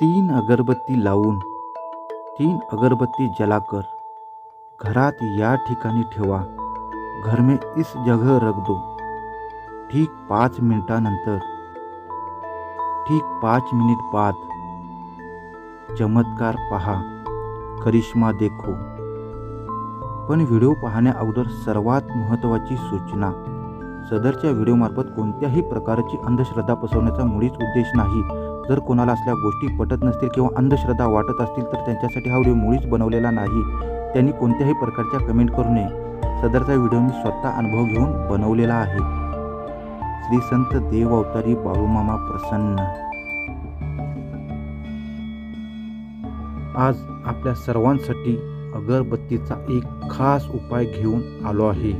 तीन अगरबत्ती लावून तीन अगरबत्ती जलाकर घरात या ठिकाणी ठेवा. घर में इस जगह रख दो. ठीक पाच मिनिटानंतर. ठीक पाच मिनिट बाद. चमत्कार पहा. करिश्मा देखो. पण व्हिडिओ पाहण्या अगोदर सर्वात महत्त्वाची सूचना. सदरच्या व्हिडिओमार्फत कोणत्याही प्रकारची अंधश्रद्धा पसरवण्याचा मुळीच उद्देश नाही. जर कोणाला असल्या गोष्टी पटत नसतील किंवा अंधश्रद्धा वाटत असतील तर त्यांच्यासाठी हा व्हिडिओ मुळीच बनवलेला नाही. त्यांनी कोणत्याही प्रकारच्या कमेंट करू नये. सदरचा व्हिडिओ मी स्वतः अनुभव घेऊन बनवलेला आहे. श्री संत देव अवतारी बाळूमामा प्रसन्न. आज आपल्या सर्वांसाठी अगरबत्तीचा एक खास उपाय घेऊन आलो आहे.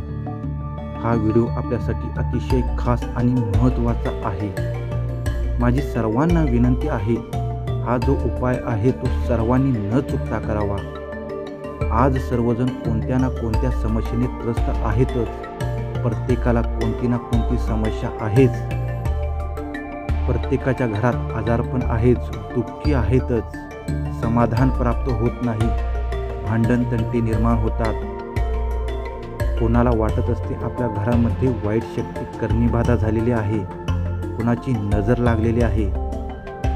हा व्हिडिओ आपल्यासाठी अतिशय खास आणि महत्त्वाचा आहे. माझी सर्वांना विनंती आहे हा जो उपाय आहे तो सर्वांनी न चुकता करावा. आज सर्वजण कोणत्या ना कोणत्या समस्येने त्रस्त आहेतच. प्रत्येकाला कोणती ना कोणती समस्या आहेच. प्रत्येकाच्या घरात आजारपण आहेच दुःखी आहेतच. समाधान प्राप्त होत नाही. भांडण तंटी निर्माण होतात. कोणाला वाटत असते आपल्या घरामध्ये वाईट शक्ती करणीबाधा झालेली आहे. कोणाची नजर लागलेली आहे?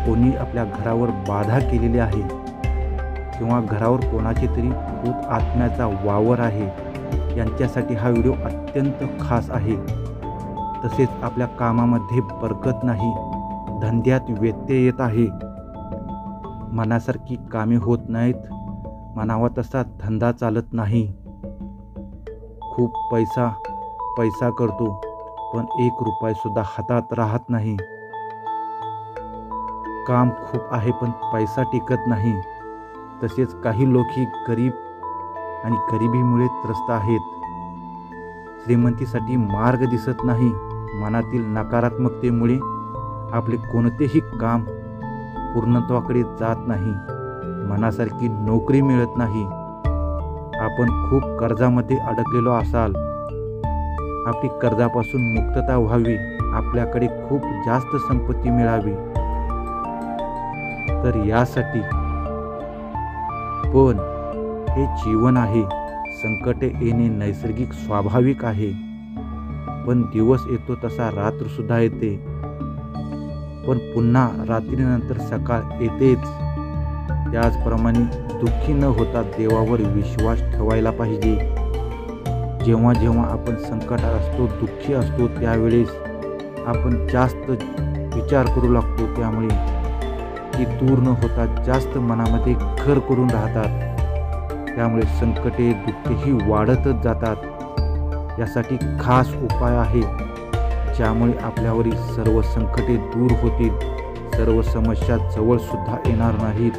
कोणी आपल्या घरावर बाधा केलेली आहे? किंवा घरावर कोणाची तरी भूत आत्म्याचा वावर आहे? यांच्यासाठी हा व्हिडिओ अत्यंत खास आहे. तसेच आपल्या कामामध्ये बरकत नाही. धंद्यात व्यत्यय येत आहे. मनासारखी कामे होत नाहीत. मनावा तसा धंदा चालत नाही. खूप पैसा पैसा करतो. पण एक रुपयासुद्धा हातात राहत नाही. काम खूप आहे पण पैसा टिकत नाही. तसेच काही लोक ही गरीब आणि गरिबीमुळे त्रस्त आहेत. श्रीमंतीसाठी मार्ग दिसत नाही. मनातील नकारात्मकतेमुळे आपले कोणतेही काम पूर्णत्वाकडे जात नाही. मनासारखी नोकरी मिळत नाही. आपण खूप कर्जामध्ये अडकलेलो असाल. आपली कर्जापासून मुक्तता व्हावी आपल्याकडे खूप जास्त संपत्ती मिळावी. तर यासाठी पण हे जीवन आहे संकटे येणे नैसर्गिक स्वाभाविक आहे. पण दिवस येतो तसा रात्र सुद्धा येते. पण पुन्हा रात्रीनंतर सकाळ येतेच. त्याचप्रमाणे दुःखी न होता देवावर विश्वास ठेवायला पाहिजे. जेव्हा जेव्हा आपण संकटात असतो दुःखी असतो त्यावेळेस आपण जास्त विचार करू लागतो. त्यामुळे ती दूर न होता जास्त मनामध्ये घर करून राहतात. त्यामुळे संकटे दुःखही वाढतच जातात. यासाठी खास उपाय आहे ज्यामुळे आपल्यावरील सर्व संकटे दूर होतील. सर्व समस्या जवळसुद्धा येणार नाहीत.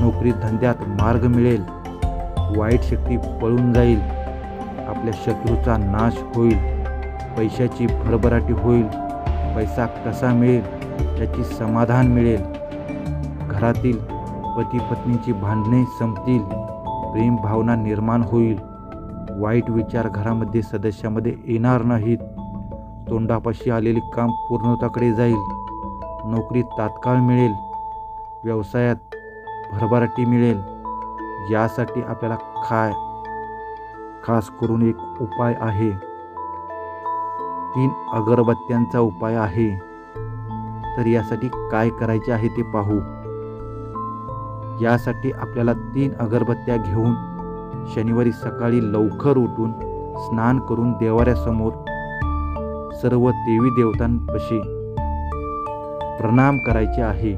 नोकरी धंद्यात मार्ग मिळेल. वाईट शक्ती पळून जाईल. आपल्या शत्रूचा नाश होईल. पैशाची भरभराटी होईल. पैसा कसा मिळेल याची समाधान मिळेल. घरातील पती पत्नीची भांडणे संपतील. प्रेम भावना निर्माण होईल. वाईट विचार घरामध्ये सदस्यामध्ये येणार नाहीत. तोंडापाशी आलेले काम पूर्णताकडे जाईल. नोकरी तात्काळ मिळेल. व्यवसायात भरभराटी मिळेल. यासाठी आपल्याला काय खास करून एक उपाय आहे. तीन अगरबत्त्यांचा उपाय आहे. तर यासाठी काय करायचे आहे ते पाहू. यासाठी आपल्याला तीन अगरबत्त्या घेऊन शनिवारी सकाळी लवकर उठून स्नान करून देवाऱ्यासमोर सर्व देवी देवतांपाशी प्रणाम करायचे आहे.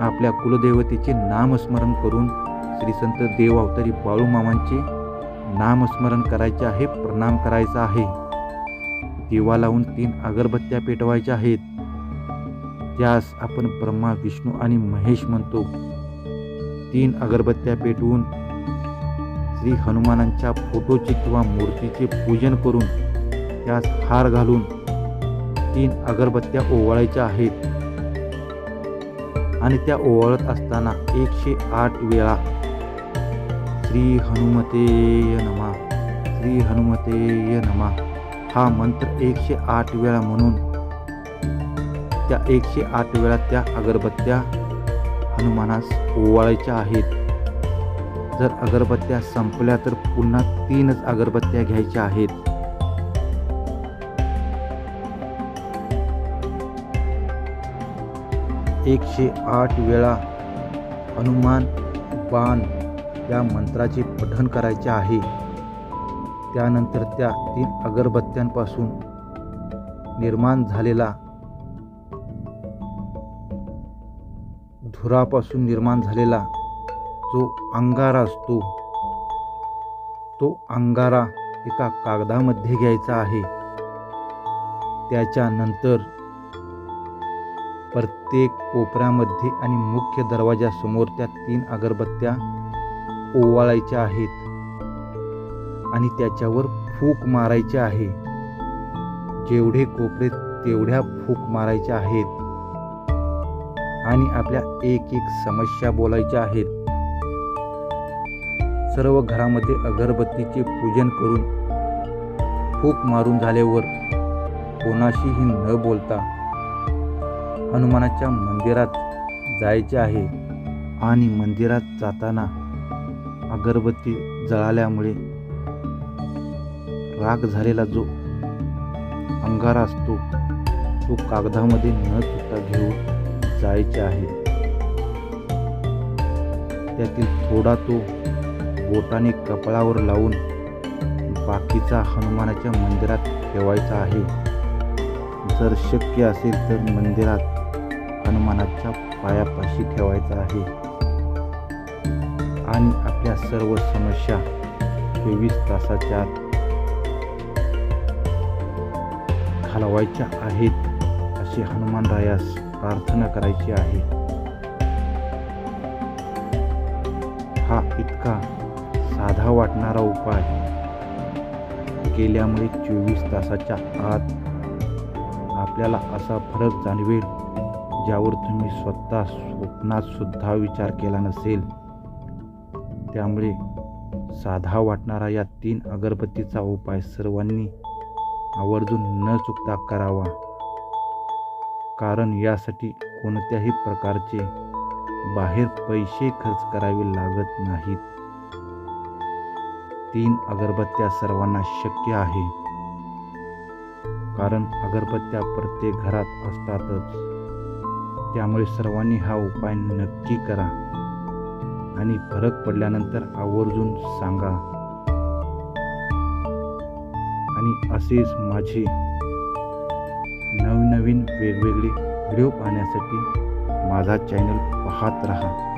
आपल्या कुलदेवतेचे नामस्मरण करून श्री संत देव अवतारी बाळूमामांचे नामस्मरण करायचे आहे प्रणाम करायचा आहे. दिवा लावून तीन अगरबत्त्या पेटवायच्या आहेत. त्यास आपण ब्रह्मा विष्णू आणि महेश म्हणतो. तीन अगरबत्त्या पेटवून श्री हनुमानांच्या फोटोचे किंवा मूर्तीचे पूजन करून त्यास हार घालून तीन अगरबत्त्या ओवाळायच्या आहेत. आणि त्या ओवाळत असताना एकशे आठ वेळा श्री हनुमतेय नमा. श्री हनुमतेय नमा. हा मंत्र एकशे आठ वेळा म्हणून त्या एकशे आठ वेळा त्या अगरबत्त्या हनुमानास ओवाळायच्या आहेत. जर अगरबत्त्या संपल्या तर पुन्हा तीनच अगरबत्त्या घ्यायच्या आहेत. एकशे आठ वेळा हनुमान बाण या मंत्राचे पठण करायचे आहे. त्यानंतर त्या तीन अगरबत्त्यांपासून निर्माण झालेला धुरापासून निर्माण झालेला जो अंगारा असतो तो अंगारा एका कागदामध्ये घ्यायचा आहे. त्याच्यानंतर प्रत्येक कोपऱ्यामध्ये आणि मुख्य दरवाजासमोर त्या तीन अगरबत्त्या ओवाळायच्या आहेत आणि त्याच्यावर फूक मारायचे आहे. जेवढे कोपरे तेवढ्या फूक मारायच्या आहेत. आणि आपल्या एक एक समस्या बोलायच्या आहेत. सर्व घरामध्ये अगरबत्तीचे पूजन करून फूक मारून झाल्यावर कोणाशीही न बोलता हनुमानाच्या मंदिरात जायचे आहे. आणि मंदिरात जाताना अगरबत्ती जळाल्यामुळे राग झालेला जो अंगारा असतो तो कागदामध्ये न चुकता घेऊन जायचे आहे. त्यातील थोडा तो बोटाने कपाळावर लावून बाकीचा हनुमानाच्या मंदिरात ठेवायचा आहे. जर शक्य असेल तर मंदिरात हनुमानाच्या पायापाशी ठेवायचा आहे. आणि आपल्या सर्व समस्या चोवीस तासाच्या आत घालवायच्या आहेत असे हनुमानरायास प्रार्थना करायची आहे. हा इतका साधा वाटणारा उपाय केल्यामुळे चोवीस तासाच्या आत आपल्याला असा फरक जाणवेल ज्यावर तुम्ही स्वतः स्वप्नात सुद्धा विचार केला नसेल. त्यामुळे साधा वाटणारा या तीन अगरबत्तीचा उपाय सर्वांनी आवर्जून न चुकता करावा. कारण यासाठी कोणत्याही प्रकारचे बाहेर पैसे खर्च करावे लागत नाहीत. तीन अगरबत्त्या सर्वांना शक्य आहे. कारण अगरबत्त्या प्रत्येक घरात असतातच. त्यामुळे सर्वांनी हा उपाय नक्की करा. आणि फरक पडल्यानंतर आवर्जून सांगा. आणि असेच माझे नवनवीन वेगवेगळे व्हिडिओ पाहण्यासाठी माझा चॅनल पाहत राहा.